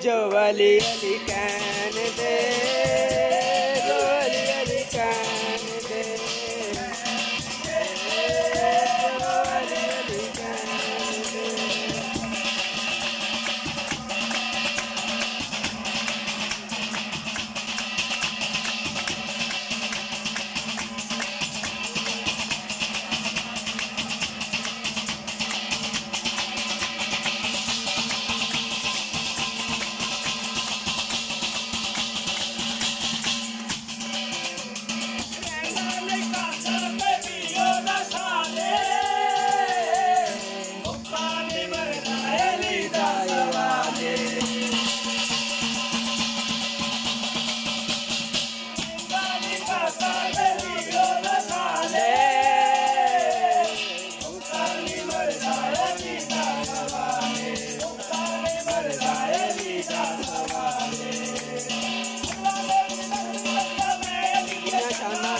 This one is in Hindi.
जो अली अली कहन दे। shall not